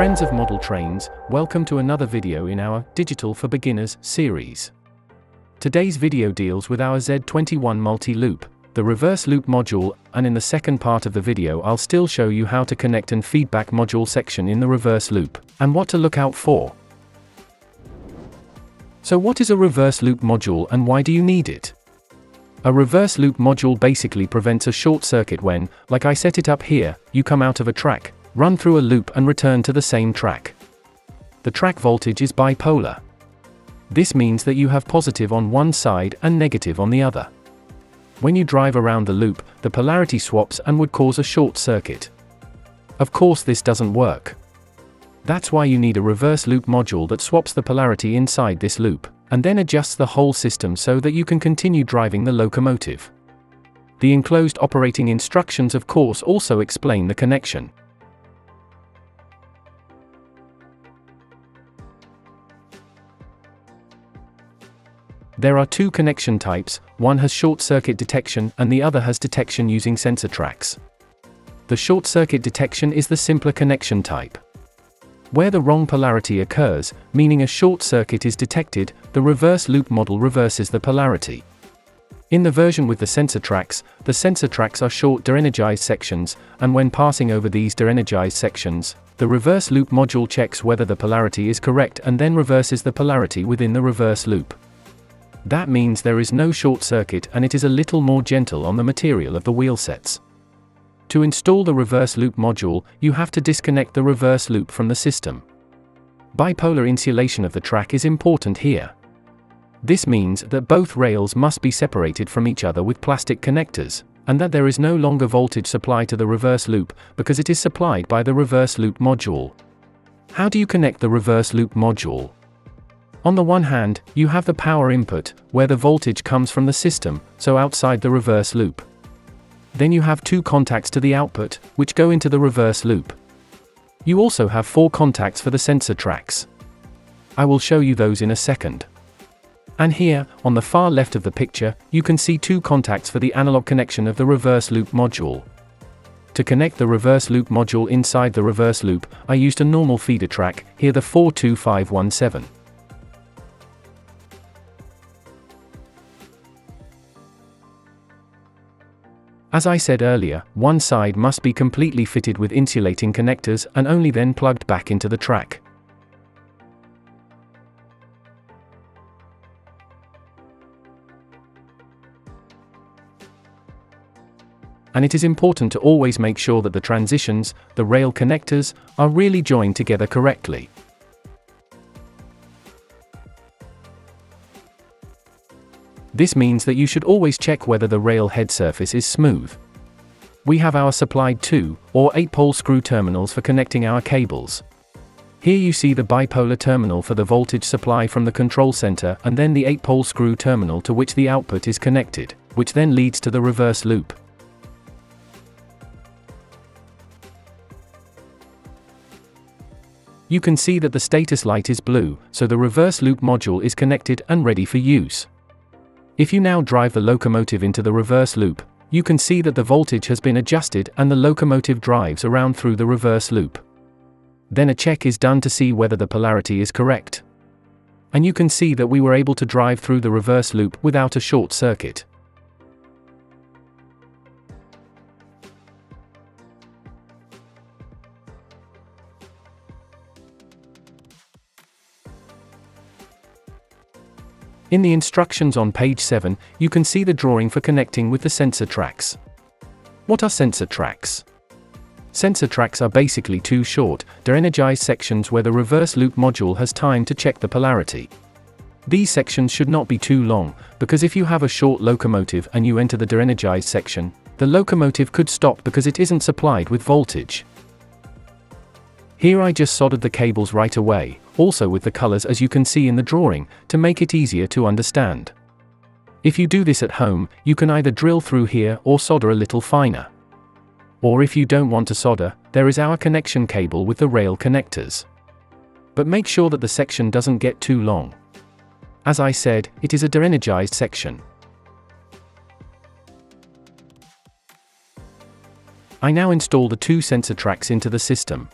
Friends of model trains, welcome to another video in our Digital for Beginners series. Today's video deals with our Z21 multi-loop, the reverse loop module, and in the second part of the video I'll still show you how to connect and feedback module section in the reverse loop, and what to look out for. So what is a reverse loop module and why do you need it? A reverse loop module basically prevents a short circuit when, like I set it up here, you come out of a track, run through a loop and return to the same track. The track voltage is bipolar. This means that you have positive on one side and negative on the other. When you drive around the loop, the polarity swaps and would cause a short circuit. Of course this doesn't work. That's why you need a reverse loop module that swaps the polarity inside this loop, and then adjusts the whole system so that you can continue driving the locomotive. The enclosed operating instructions of course also explain the connection. There are two connection types, one has short circuit detection and the other has detection using sensor tracks. The short circuit detection is the simpler connection type. Where the wrong polarity occurs, meaning a short circuit is detected, the reverse loop model reverses the polarity. In the version with the sensor tracks, the sensor tracks are short de-energized sections, and when passing over these de-energized sections, the reverse loop module checks whether the polarity is correct and then reverses the polarity within the reverse loop. That means there is no short circuit and it is a little more gentle on the material of the wheel sets. To install the reverse loop module, you have to disconnect the reverse loop from the system. Bipolar insulation of the track is important here. This means that both rails must be separated from each other with plastic connectors, and that there is no longer voltage supply to the reverse loop, because it is supplied by the reverse loop module. How do you connect the reverse loop module? On the one hand, you have the power input, where the voltage comes from the system, so outside the reverse loop. Then you have two contacts to the output, which go into the reverse loop. You also have four contacts for the sensor tracks. I will show you those in a second. And here, on the far left of the picture, you can see two contacts for the analog connection of the reverse loop module. To connect the reverse loop module inside the reverse loop, I used a normal feeder track, here the 42517. As I said earlier, one side must be completely fitted with insulating connectors and only then plugged back into the track. And it is important to always make sure that the transitions, the rail connectors, are really joined together correctly. This means that you should always check whether the rail head surface is smooth. We have our supplied 2 or 8 pole screw terminals for connecting our cables. Here you see the bipolar terminal for the voltage supply from the control center and then the 8 pole screw terminal to which the output is connected, which then leads to the reverse loop. You can see that the status light is blue, so the reverse loop module is connected and ready for use. If you now drive the locomotive into the reverse loop, you can see that the voltage has been adjusted and the locomotive drives around through the reverse loop. Then a check is done to see whether the polarity is correct. And you can see that we were able to drive through the reverse loop without a short circuit. In the instructions on page 7, you can see the drawing for connecting with the sensor tracks. What are sensor tracks? Sensor tracks are basically two short, de-energized sections where the reverse loop module has time to check the polarity. These sections should not be too long, because if you have a short locomotive and you enter the de-energized section, the locomotive could stop because it isn't supplied with voltage. Here I just soldered the cables right away, also with the colors as you can see in the drawing, to make it easier to understand. If you do this at home, you can either drill through here or solder a little finer. Or if you don't want to solder, there is our connection cable with the rail connectors. But make sure that the section doesn't get too long. As I said, it is a de-energized section. I now install the two sensor tracks into the system.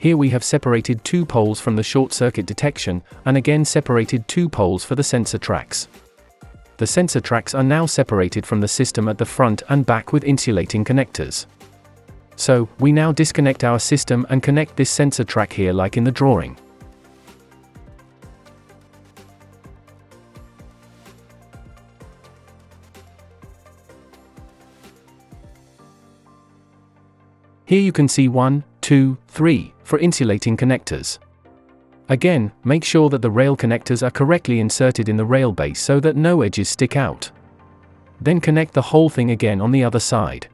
Here we have separated two poles from the short circuit detection, and again separated two poles for the sensor tracks. The sensor tracks are now separated from the system at the front and back with insulating connectors. So, we now disconnect our system and connect this sensor track here like in the drawing. Here you can see 1, 2, 3, four insulating connectors. Again, make sure that the rail connectors are correctly inserted in the rail base so that no edges stick out. Then connect the whole thing again on the other side.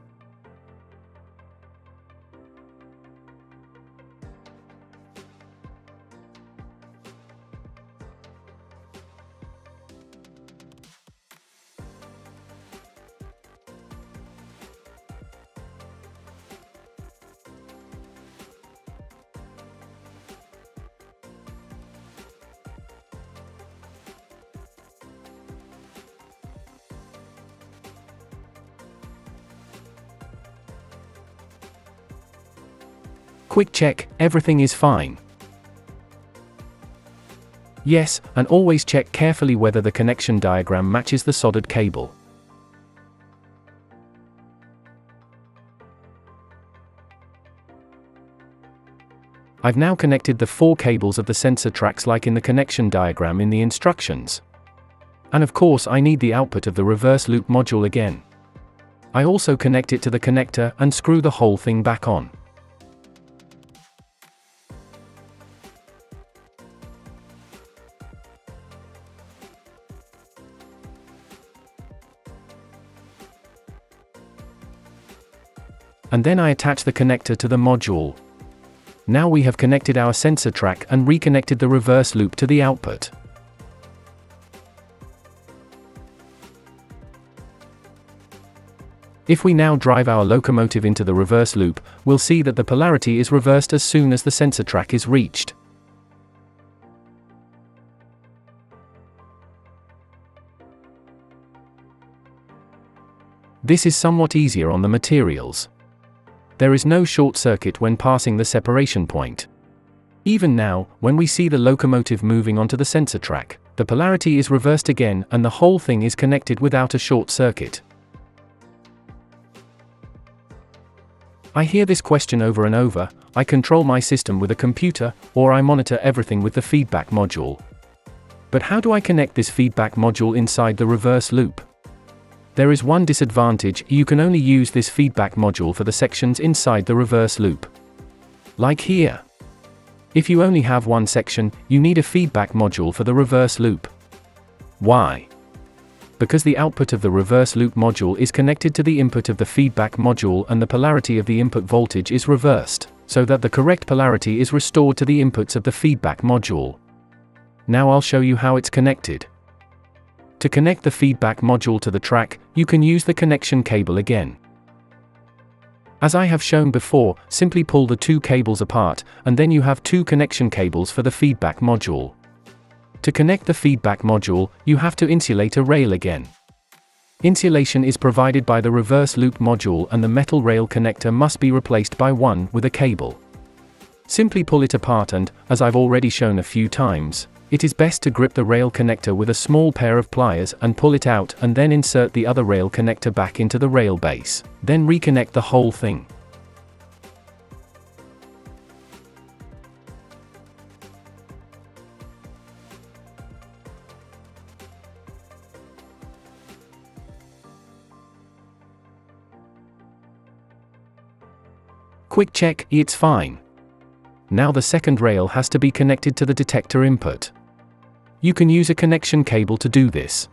Quick check, everything is fine. Yes, and always check carefully whether the connection diagram matches the soldered cable. I've now connected the four cables of the sensor tracks like in the connection diagram in the instructions. And of course I need the output of the reverse loop module again. I also connect it to the connector and screw the whole thing back on. And then I attach the connector to the module. Now we have connected our sensor track and reconnected the reverse loop to the output. If we now drive our locomotive into the reverse loop, we'll see that the polarity is reversed as soon as the sensor track is reached. This is somewhat easier on the materials. There is no short circuit when passing the separation point. Even now, when we see the locomotive moving onto the sensor track, the polarity is reversed again and the whole thing is connected without a short circuit. I hear this question over and over, I control my system with a computer, or I monitor everything with the feedback module. But how do I connect this feedback module inside the reverse loop? There is one disadvantage, you can only use this feedback module for the sections inside the reverse loop. Like here. If you only have one section, you need a feedback module for the reverse loop. Why? Because the output of the reverse loop module is connected to the input of the feedback module and the polarity of the input voltage is reversed, so that the correct polarity is restored to the inputs of the feedback module. Now I'll show you how it's connected. To connect the feedback module to the track, you can use the connection cable again. As I have shown before, simply pull the two cables apart, and then you have two connection cables for the feedback module. To connect the feedback module, you have to insulate a rail again. Insulation is provided by the reverse loop module and the metal rail connector must be replaced by one with a cable. Simply pull it apart and, as I've already shown a few times, it is best to grip the rail connector with a small pair of pliers and pull it out and then insert the other rail connector back into the rail base. Then reconnect the whole thing. Quick check, it's fine. Now the second rail has to be connected to the detector input. You can use a connection cable to do this.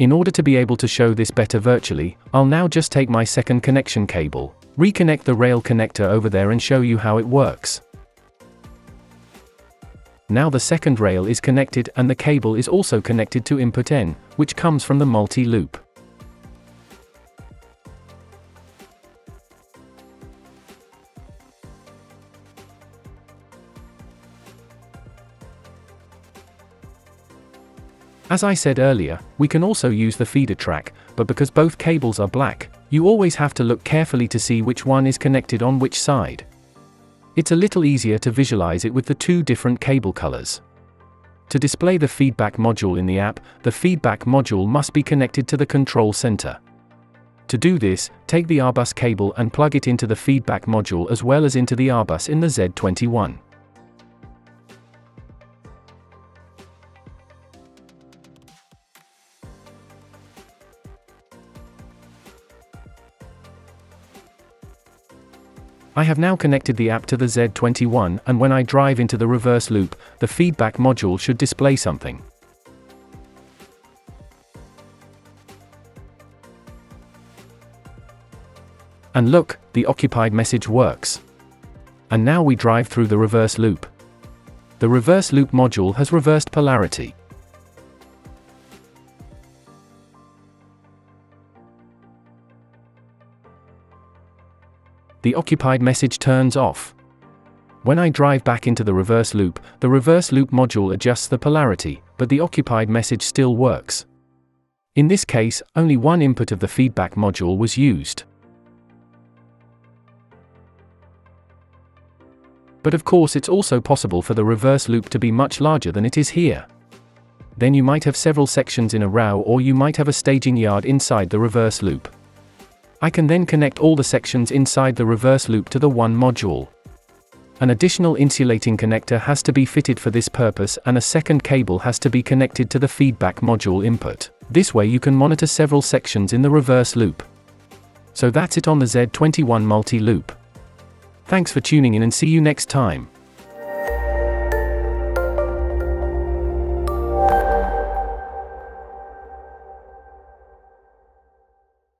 In order to be able to show this better virtually, I'll now just take my second connection cable, reconnect the rail connector over there and show you how it works. Now the second rail is connected and the cable is also connected to input N, which comes from the multi-loop. As I said earlier, we can also use the feeder track, but because both cables are black, you always have to look carefully to see which one is connected on which side. It's a little easier to visualize it with the two different cable colors. To display the feedback module in the app, the feedback module must be connected to the control center. To do this, take the RBus cable and plug it into the feedback module as well as into the RBus in the Z21. I have now connected the app to the Z21 and when I drive into the reverse loop, the feedback module should display something. And look, the occupied message works. And now we drive through the reverse loop. The reverse loop module has reversed polarity. The occupied message turns off. When I drive back into the reverse loop, the reverse loop module adjusts the polarity, but the occupied message still works. In this case, only one input of the feedback module was used. But of course it's also possible for the reverse loop to be much larger than it is here. Then you might have several sections in a row or you might have a staging yard inside the reverse loop. I can then connect all the sections inside the reverse loop to the one module. An additional insulating connector has to be fitted for this purpose and a second cable has to be connected to the feedback module input. This way you can monitor several sections in the reverse loop. So that's it on the Z21 multi-loop. Thanks for tuning in and see you next time.